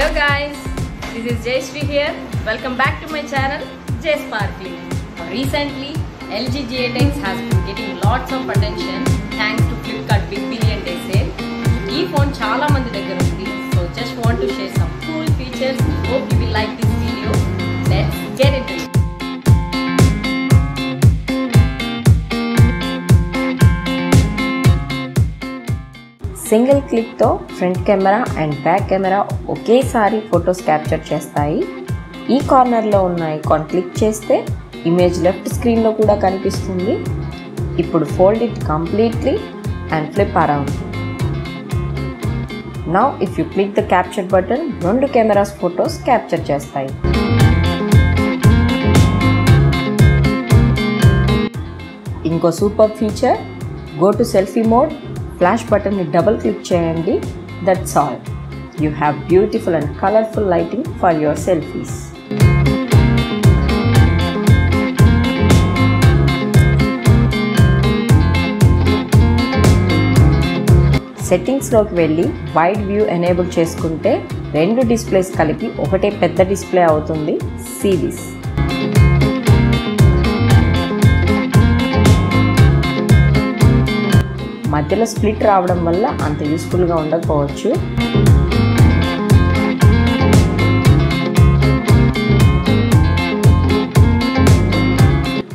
Hello guys, this is Jayashree here. Welcome back to my channel, Jay Sparkly. Recently, LG G8X has been getting lots of attention thanks to Flipkart Big Billion Day sale. ఈ phone చాలా మంది దగ్గర ఉంది single క్లిక్తో front camera and back camera ఒకేసారి photos capture చేస్తాయి. ఈ కార్నర్లో ఉన్న ఐకాన్ క్లిక్ చేస్తే ఇమేజ్ లెఫ్ట్ స్క్రీన్లో కూడా కనిపిస్తుంది. ఇప్పుడు fold it completely and flip around. Now if you click the capture button రెండు కెమెరాస్ ఫొటోస్ క్యాప్చర్ చేస్తాయి. ఇంకో super feature go to selfie mode flash బటన్ని డబుల్ క్లిక్ చేయండి. That's all you have beautiful and colourful lighting for your selfies సెట్టింగ్స్లోకి వెళ్ళి wide view enable చేసుకుంటే రెండు displays కలిపి ఒకటే పెద్ద డిస్ప్లే అవుతుంది. సిరీస్ మధ్యలో స్ప్లిట్ రావడం వల్ల అంత యూస్ఫుల్గా ఉండకపోవచ్చు.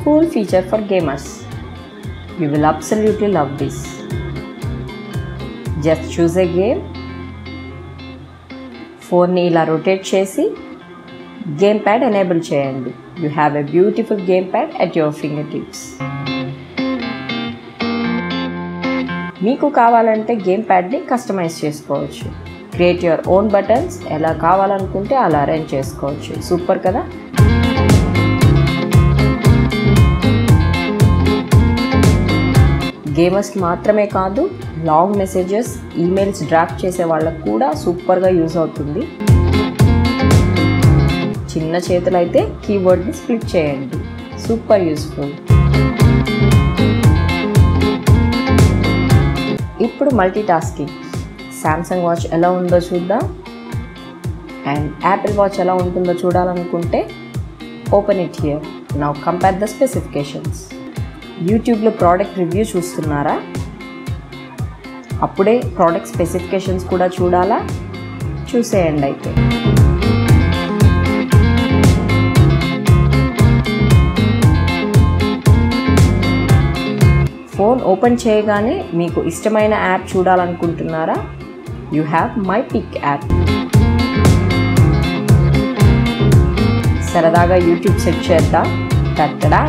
Cool feature for gamers you will absolutely love this just choose a game ఫోన్ని ఇలా రొటేట్ చేసి గేమ్ ప్యాడ్ ఎనేబుల్ చేయండి. You have a beautiful game pad at your fingertips మీకు కావాలంటే గేమ్ ప్యాడ్ని కస్టమైజ్ చేసుకోవచ్చు. క్రియేట్ యువర్ ఓన్ బటన్స్ ఎలా కావాలనుకుంటే అలా అరేంజ్ చేసుకోవచ్చు. సూపర్ కదా? గేమర్స్కి మాత్రమే కాదు లాంగ్ మెసేజెస్ ఈమెయిల్స్ డ్రాఫ్ట్ చేసే వాళ్ళకు కూడా సూపర్గా యూజ్ అవుతుంది. చిన్న చేతులైతే కీబోర్డ్ని స్ప్లిట్ చేయండి. Super useful. ఇప్పుడు మల్టీ టాస్కింగ్ శాంసంగ్ వాచ్ ఎలా ఉందో చూద్దాం. అండ్ యాపిల్ వాచ్ ఎలా ఉంటుందో చూడాలనుకుంటే open it here now compare the specifications యూట్యూబ్లో ప్రోడక్ట్ రివ్యూ చూస్తున్నారా? అప్పుడే ప్రోడక్ట్ స్పెసిఫికేషన్స్ కూడా చూడాలా? చూసేయండి అయితే. ఫోన్ ఓపెన్ చేయగానే మీకు ఇష్టమైన app చూడాలనుకుంటున్నారా? You have my pick app. సరదాగా యూట్యూబ్ సెట్ చేద్దాం. తట్టడా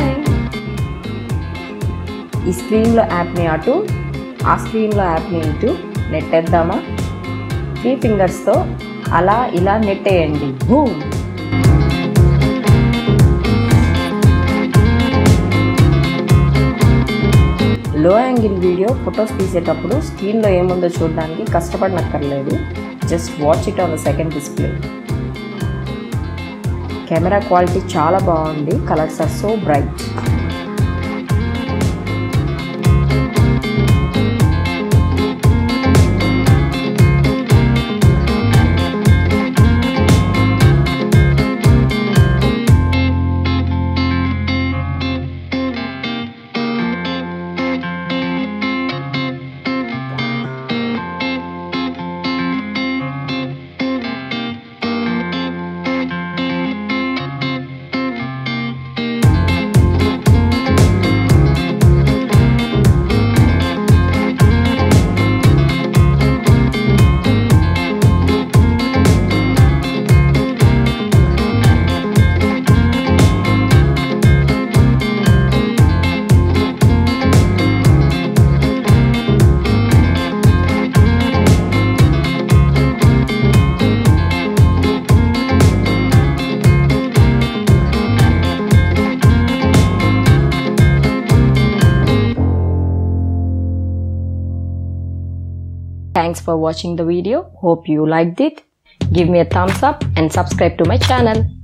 ఈ స్క్రీన్లో యాప్ని అటు ఆ స్క్రీన్లో యాప్ని ఇటు నెట్టేద్దామా? త్రీ ఫింగర్స్తో అలా ఇలా నెట్టేయండి. Boom low angle video photos తీసేటప్పుడు స్క్రీన్లో ఏముందో చూడడానికి కష్టపడనక్కర్లేదు. Just watch it on the second display camera quality చాలా బాగుంది. Colours are so bright Thanks for watching the video. Hope you liked it. Give me a thumbs up and subscribe to my channel.